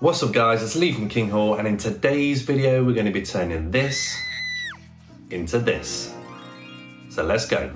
What's up guys, it's Lee from Kinghall and in today's video we're going to be turning this into this. So let's go.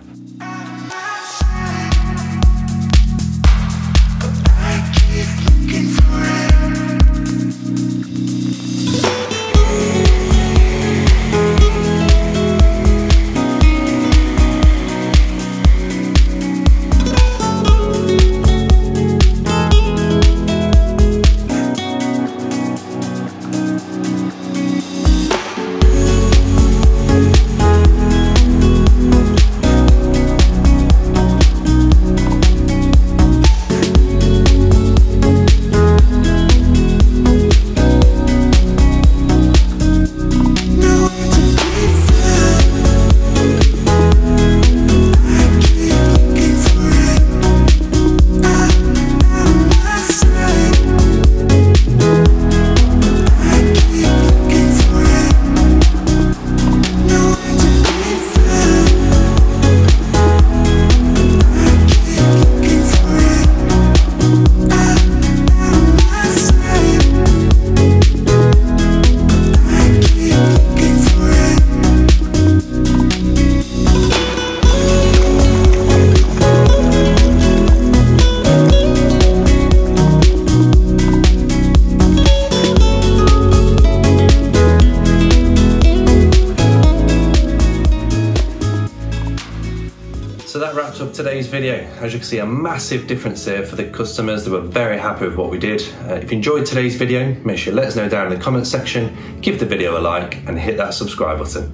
So that wraps up today's video. As you can see, a massive difference there for the customers. They were very happy with what we did. Uh, if you enjoyed today's video, make sure let us know down in the comments section, give the video a like and hit that subscribe button.